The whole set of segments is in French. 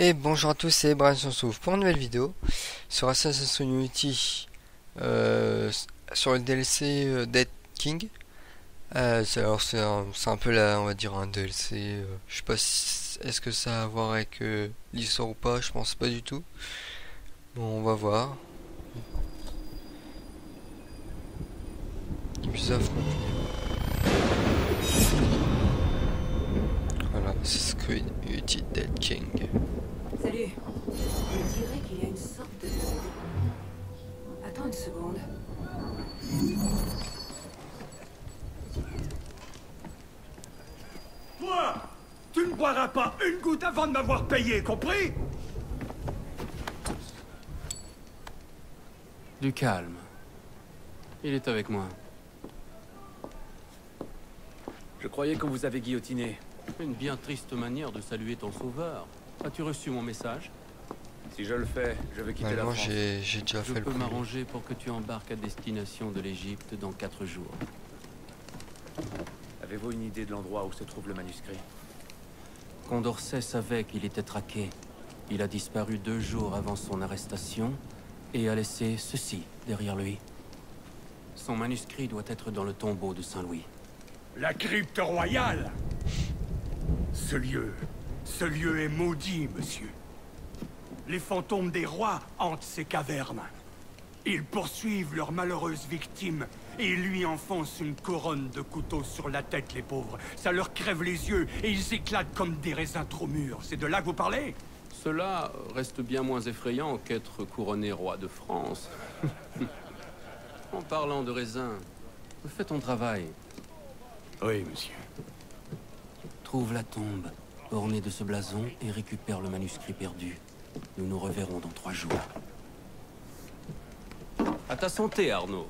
Et bonjour à tous, c'est Brian Sansouf pour une nouvelle vidéo sur Assassin's Creed Unity euh, sur le DLC euh, Dead King. Euh, alors c'est un, un, peu là, on va dire un DLC. Je sais pas si, est-ce que ça a à voir avec l'histoire ou pas. Je pense pas du tout. Bon, on va voir. Voilà, Assassin's Creed Unity Dead King. Salut. On dirait qu'il y a une sorte de... Attends une seconde. Toi Tu ne boiras pas une goutte avant de m'avoir payé, compris? Du calme. Il est avec moi. Je croyais qu'on vous avait guillotiné. Une bien triste manière de saluer ton sauveur. As-tu reçu mon message Si je le fais, je vais quitter Ouais, la moi France. j'ai j'ai déjà Je fait le peux m'arranger pour que tu embarques à destination de l'Égypte dans quatre jours. Avez-vous une idée de l'endroit où se trouve le manuscrit Condorcet savait qu'il était traqué. Il a disparu deux jours avant son arrestation et a laissé ceci derrière lui. Son manuscrit doit être dans le tombeau de Saint-Louis. La crypte royale Ce lieu, ce lieu est maudit, monsieur. Les fantômes des rois hantent ces cavernes. Ils poursuivent leurs malheureuses victimes et lui enfoncent une couronne de couteaux sur la tête, les pauvres. Ça leur crève les yeux et ils éclatent comme des raisins trop mûrs. C'est de là que vous parlez? Cela reste bien moins effrayant qu'être couronné roi de France. en parlant de raisin, fais ton travail. Oui, monsieur. Trouve la tombe, ornée de ce blason, et récupère le manuscrit perdu. Nous nous reverrons dans trois jours. À ta santé, Arnaud.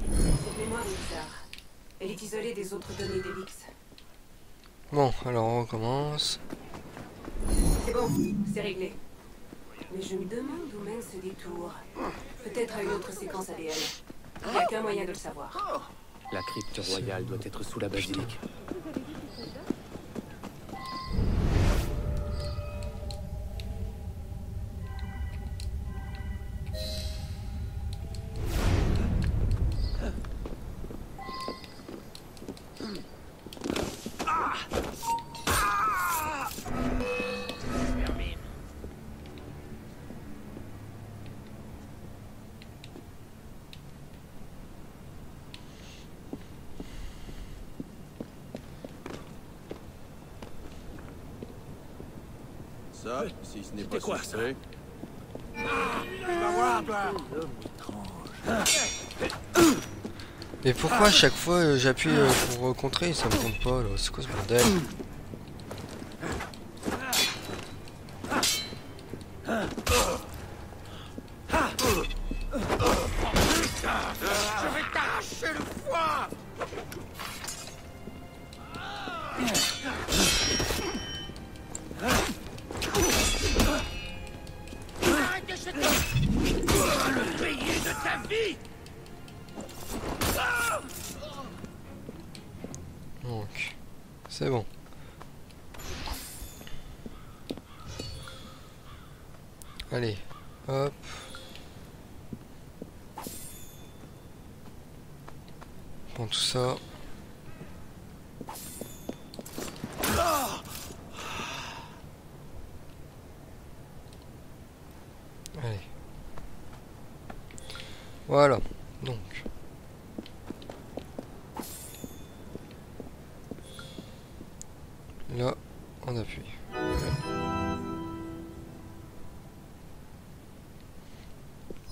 Cette mémoire est bizarre. Elle est isolée des autres données d'Elix. Bon, alors on recommence. C'est bon, c'est réglé. Mais je me demande où mène ce détour. Peut-être à une autre séquence ADN. Il n'y a qu'un moyen de le savoir. La crypte royale doit être sous la basilique. N'est pas quoi, sucré. Mais pourquoi à chaque fois euh, j'appuie euh, pour contrer et ça me compte pas là. C'est quoi ce bordel? Allez. Voilà, donc. Là, on appuie.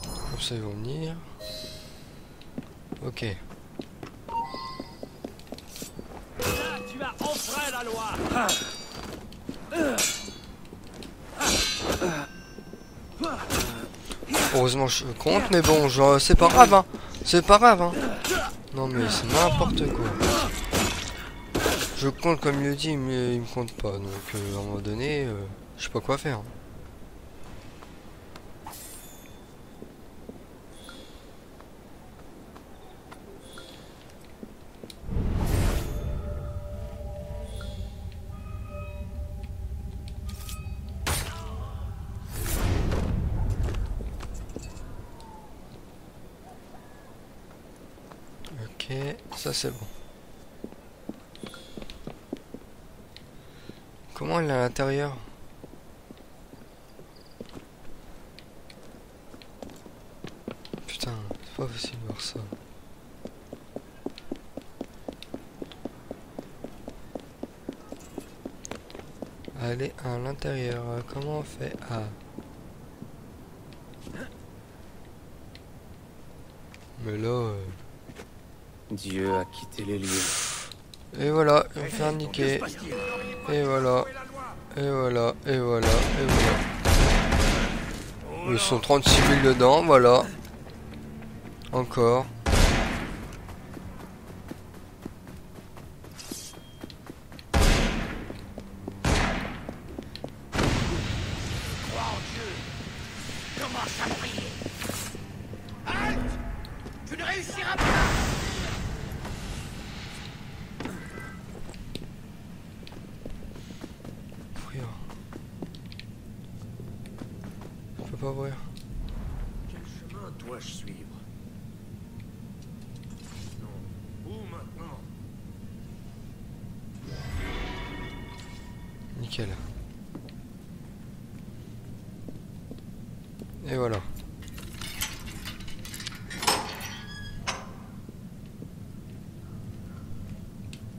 Comme ça, ils vont venir. Ok. Tu as enfreint la loi Heureusement, je compte, mais bon, genre, c'est pas grave, hein. C'est pas grave, hein. Non, mais c'est n'importe quoi. Je compte comme il le dit, mais il me compte pas. Donc, euh, à un moment donné, euh, je sais pas quoi faire. Ça c'est bon. Comment elle est à l'intérieur? Putain, c'est pas possible de voir ça. Aller à l'intérieur, comment on fait? Ah. Mais là... euh, Dieu a quitté les lieux. Et voilà, je vais me faire niquer. Et voilà. Et voilà, et voilà, et voilà. Ils sont 36 000 dedans, voilà. Encore. Ouvrir. Je peux pas ouvrir. Quel chemin dois-je suivre Non. Où maintenant Nickel. Et voilà.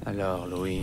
Alors, Louis,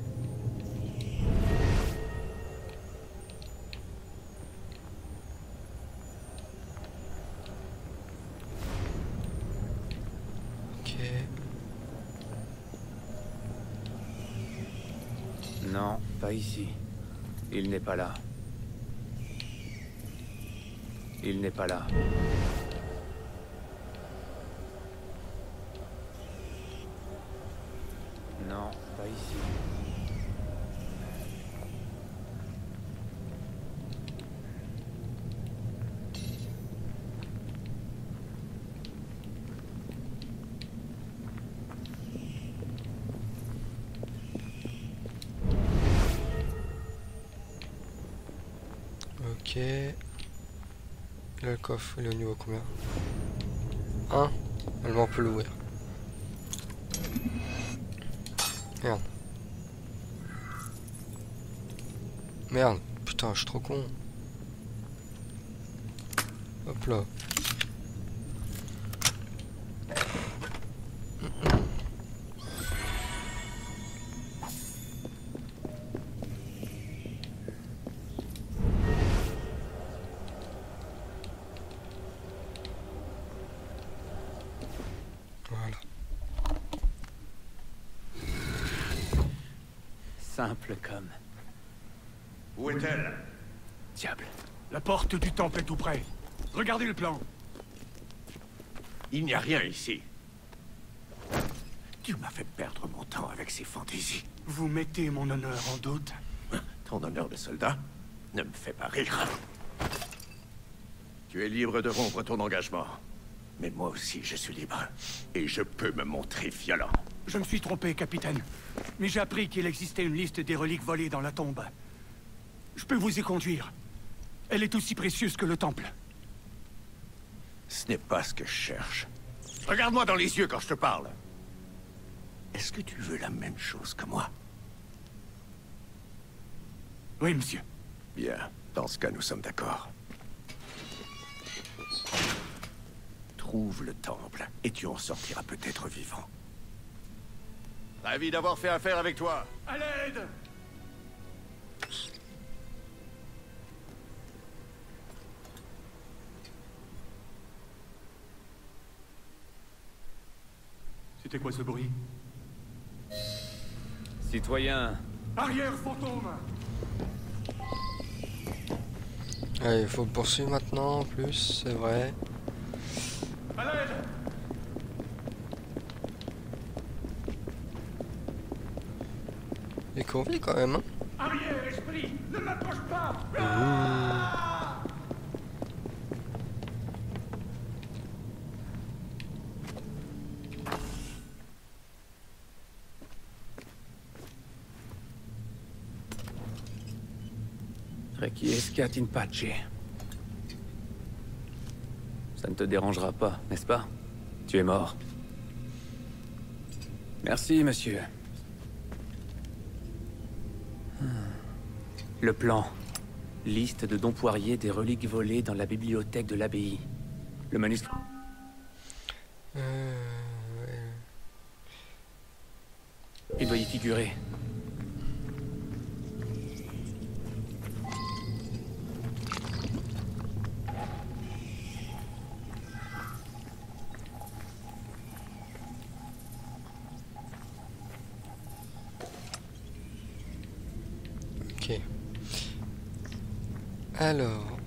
Il n'est pas là. Il n'est pas là. Ok. Le coffre, il est au niveau combien? 1 Normalement, on peut l'ouvrir. Merde. Merde. Putain, je suis trop con. Hop là. Simple comme. Où est-elle? Diable. La porte du temple est tout près. Regardez le plan. Il n'y a rien ici. Tu m'as fait perdre mon temps avec ces fantaisies. Vous mettez mon honneur en doute Ton honneur de soldat ne me fait pas rire. Tu es libre de rompre ton engagement. Mais moi aussi, je suis libre. Et je peux me montrer violent. Je me suis trompé, capitaine. Mais j'ai appris qu'il existait une liste des reliques volées dans la tombe. Je peux vous y conduire. Elle est aussi précieuse que le temple. Ce n'est pas ce que je cherche. Regarde-moi dans les yeux quand je te parle. Est-ce que tu veux la même chose que moi? Oui, monsieur. Bien, dans ce cas, nous sommes d'accord. Trouve le temple, et tu en sortiras peut-être vivant. Ravi d'avoir fait affaire avec toi. À l'aide. C'était quoi ce bruit? Citoyen, Arrière, fantôme Allez, il faut le poursuivre maintenant en plus, c'est vrai. À l'aide quand même. Hein. Arrière, esprit Ne m'approche pas ah Requiescat in pace. Ça ne te dérangera pas, n'est-ce pas? Tu es mort. Merci, monsieur. Le plan. Liste de dons Poirier des reliques volées dans la bibliothèque de l'abbaye. Le manuscrit. Euh. Il doit y figurer. Ok. Alors.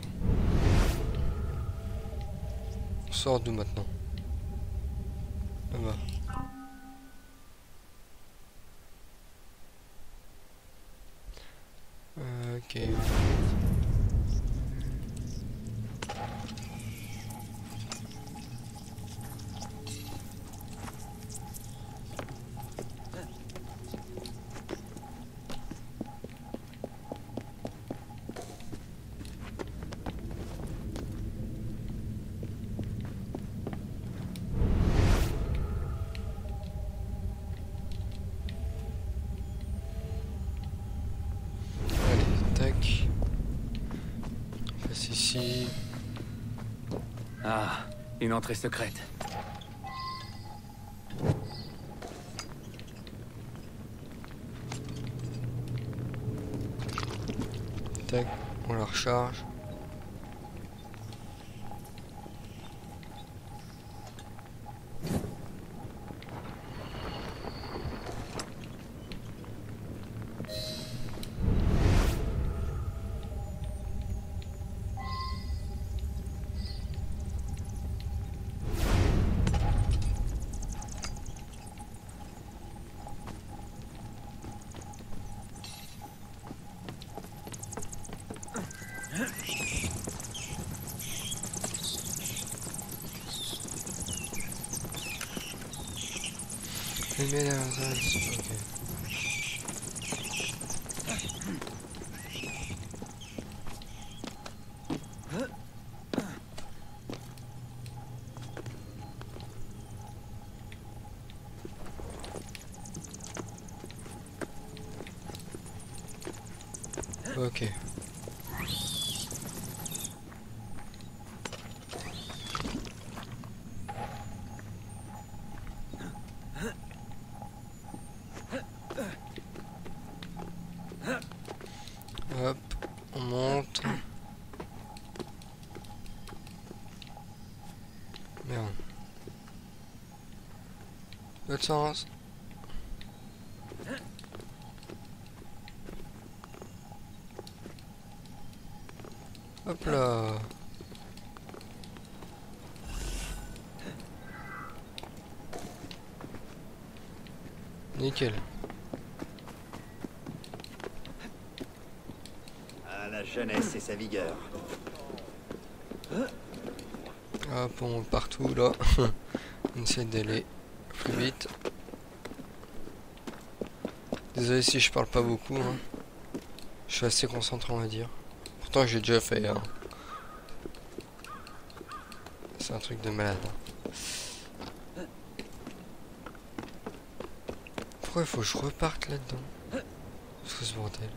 On sort d'où maintenant. Euh, Ok. Allez, tac. On passe ici. Ah, une entrée secrète. On la recharge. Mets là, ça, c'est- ok. Ok. Hop, on monte. Merde. L'autre sens. Hop là. Nickel. À la jeunesse et sa vigueur. Hop, on monte partout là. on essaie d'aller plus vite. Désolé si je parle pas beaucoup. hein. Je suis assez concentré, on va dire. Pourtant, j'ai déjà fait. hein. C'est un truc de malade. hein. Pourquoi il faut que je reparte là-dedans? Ce bordel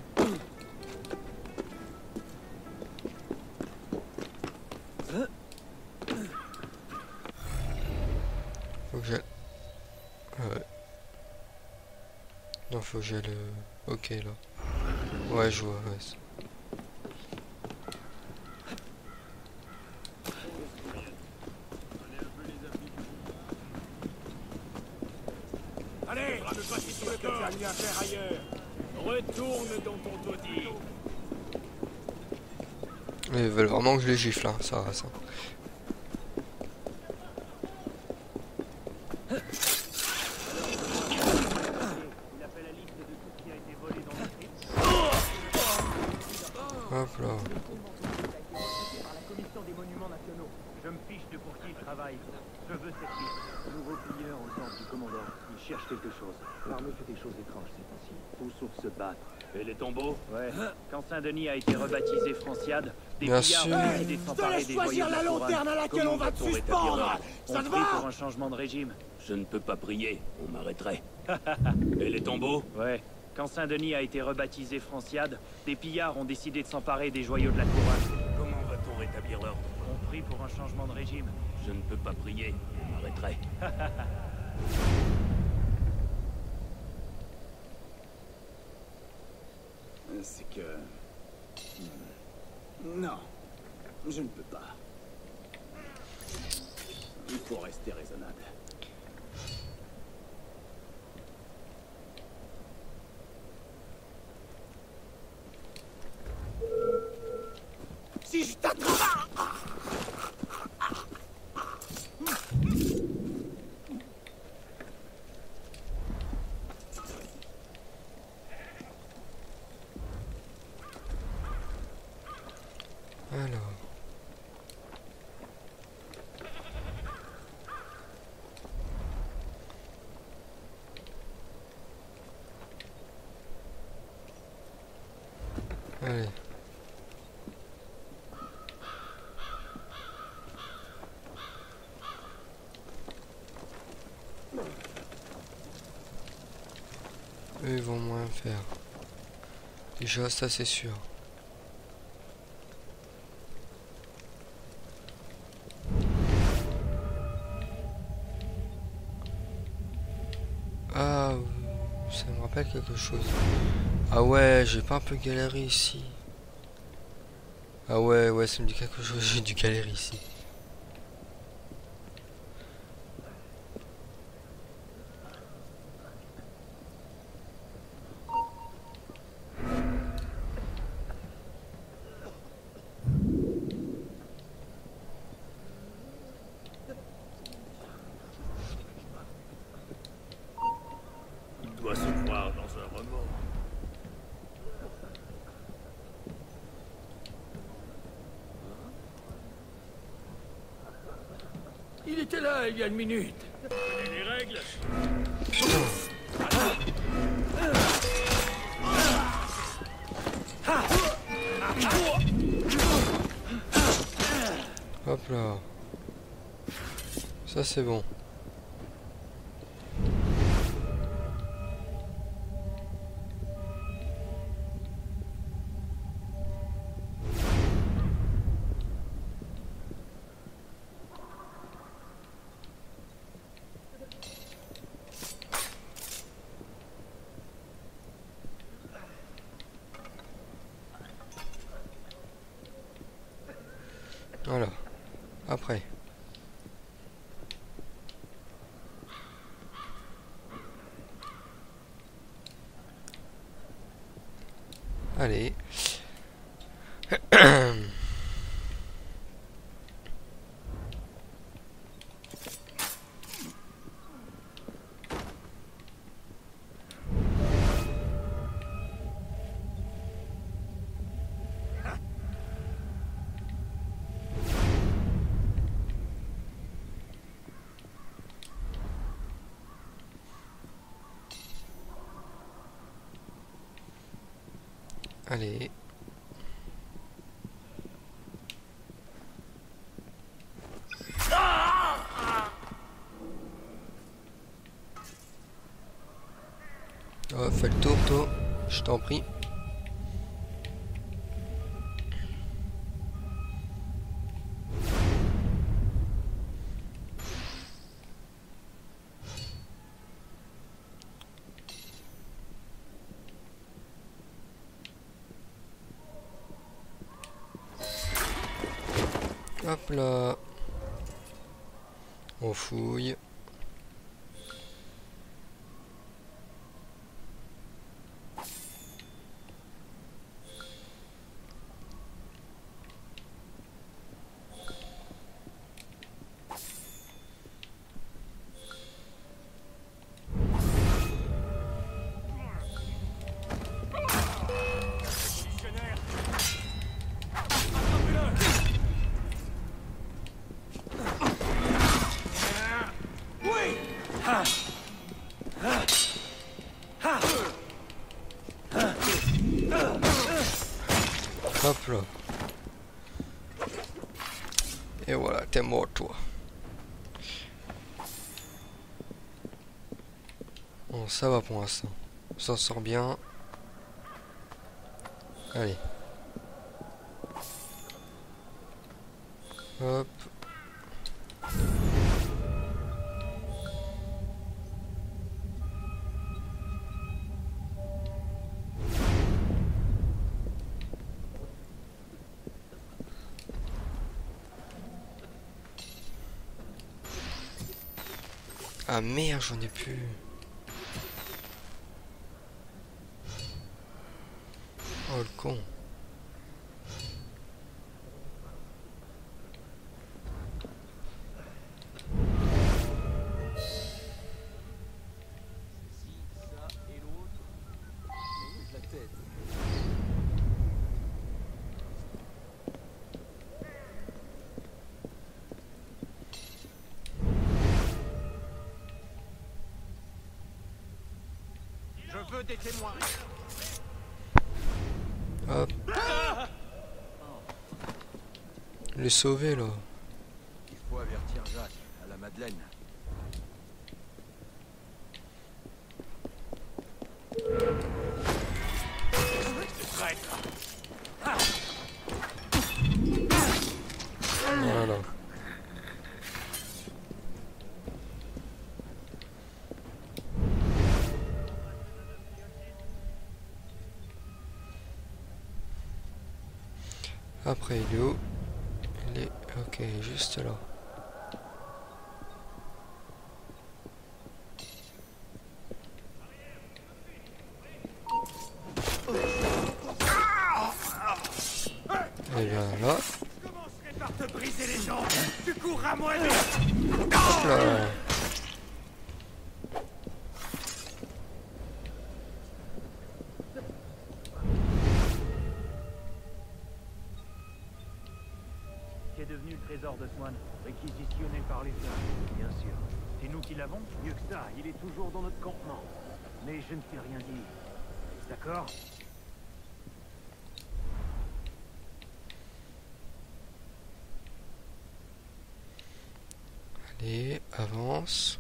J'aille le. Ok là. Ouais, je vois, ouais. Allez, ce que tu as mieux à faire ailleurs. Retourne dans ton taudis. Ils veulent vraiment que je les gifle, hein, ça va, ça. Hop là. internationaux. Je me fiche de pour qui il travaille. Je veux cette liste. Nouveau pilleur au temple du commandant. Il cherche quelque chose. L'armée fait des choses étranges ces temps-ci. Tout sauf se battre. Et les tombeaux Ouais. Quand Saint-Denis a été rebaptisé Franciade, des Bien pillards sûr. ont décidé de s'emparer des joyaux de la couronne. à laquelle Comment on va te va-t-on rétablir suspendre l'ordre Ça On te prie va pour un changement de régime. Je ne peux pas prier, on m'arrêterait. Et les tombeaux Ouais. Quand Saint-Denis a été rebaptisé Franciade, des pillards ont décidé de s'emparer des joyaux de la couronne. Comment va-t-on rétablir l'ordre On prie pour un changement de régime. Je ne peux pas prier, on m'arrêterait. C'est que... Non, je ne peux pas. Il faut rester raisonnable. Si je t'attrape Alors. Eux, ils vont moins faire. Déjà, ça c'est sûr. Ah, ça me rappelle quelque chose. Ah ouais, j'ai pas un peu galéré ici. Ah ouais, ouais, ça me dit quelque chose, j'ai dû galérer ici. Il doit se croire dans un roman. Il était là il y a une minute. Hop là. Ça c'est bon. Après. Allez. Allez. Oh, fais le tour, toi. Je t'en prie. T'es mort toi. Bon, ça va pour l'instant. On s'en sort bien. Allez. Hop. Ah merde, j'en ai plus. Oh le con. Des témoins. Hop. Le sauver là. Il faut avertir Jacques, à la Madeleine. Après il est où? Il est... Ok, juste là. Réquisitionné par les bien sûr. C'est nous qui l'avons Mieux que ça, il est toujours dans notre campement. Mais je ne t'ai rien dit. D'accord? Allez, avance.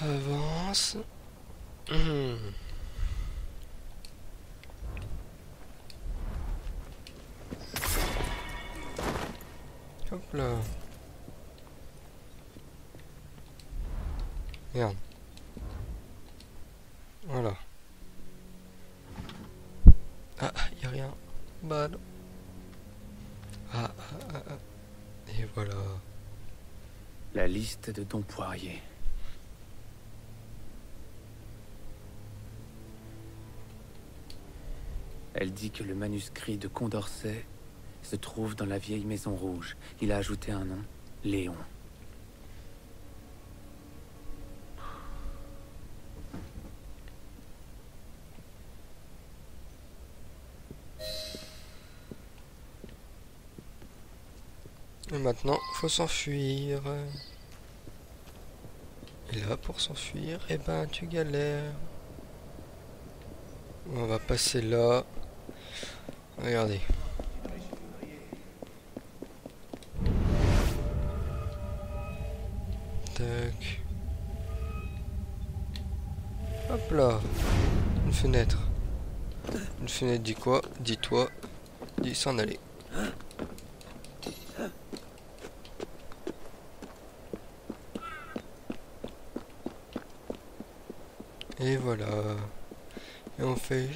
Avance. Hop là. Merde. Voilà. Ah, y a rien. Bah non. Ah, ah, ah, ah. Et voilà. La liste de Don Poirier. Elle dit que le manuscrit de Condorcet se trouve dans la vieille maison rouge. Il a ajouté un nom, Léon. Et maintenant, faut s'enfuir. Et là, pour s'enfuir, eh ben, tu galères. On va passer là. Regardez. Fenêtre. Une fenêtre dit quoi? Dit toi. Dit s'en aller. Et voilà. Et on fait...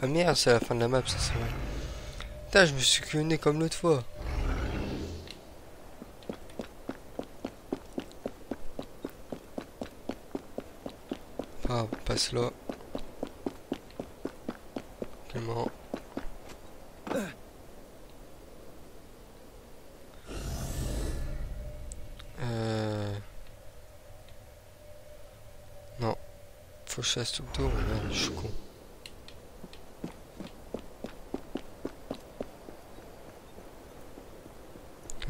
Ah merde, c'est la fin de la map, ça c'est vrai. Putain, je me suis cloné comme l'autre fois. Ah, on passe. Euh... Non. Faut que je tout le tour.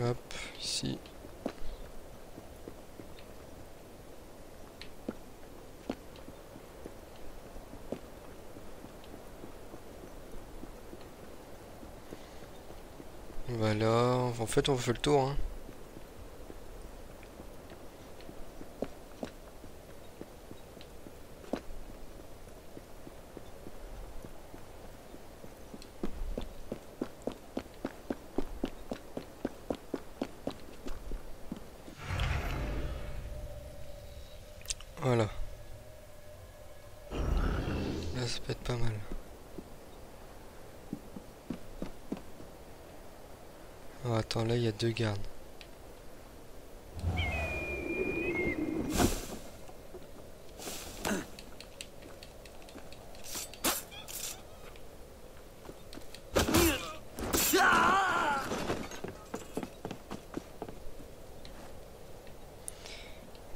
Hop, ici. Voilà, en fait on fait le tour. Hein. Voilà. Là, ça peut être pas mal. Oh, deux gardes.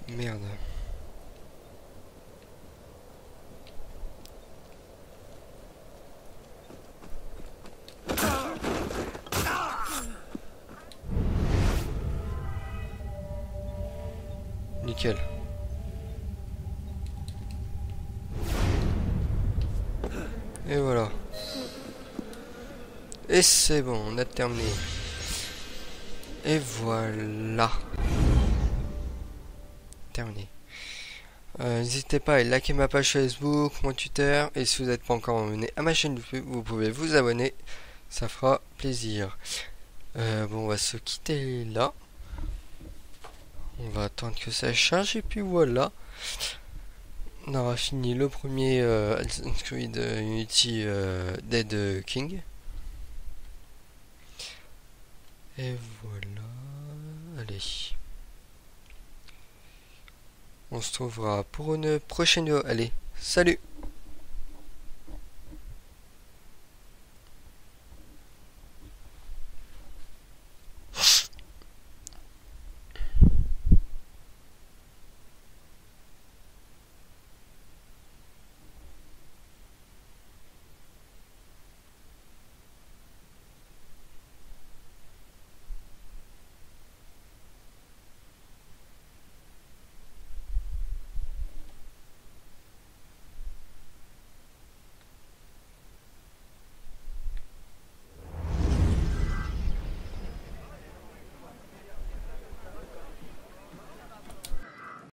Merde. Et voilà. Et c'est bon, on a terminé. Et voilà. Terminé. Euh, N'hésitez pas à liker ma page Facebook, mon Twitter, et si vous n'êtes pas encore abonné à ma chaîne YouTube, vous pouvez vous abonner, ça fera plaisir. Euh, bon, on va se quitter là. On va attendre que ça charge, et puis voilà. On aura fini le premier euh, Creed Unity euh, Dead King. Et voilà. Allez. On se trouvera pour une prochaine vidéo. Allez, salut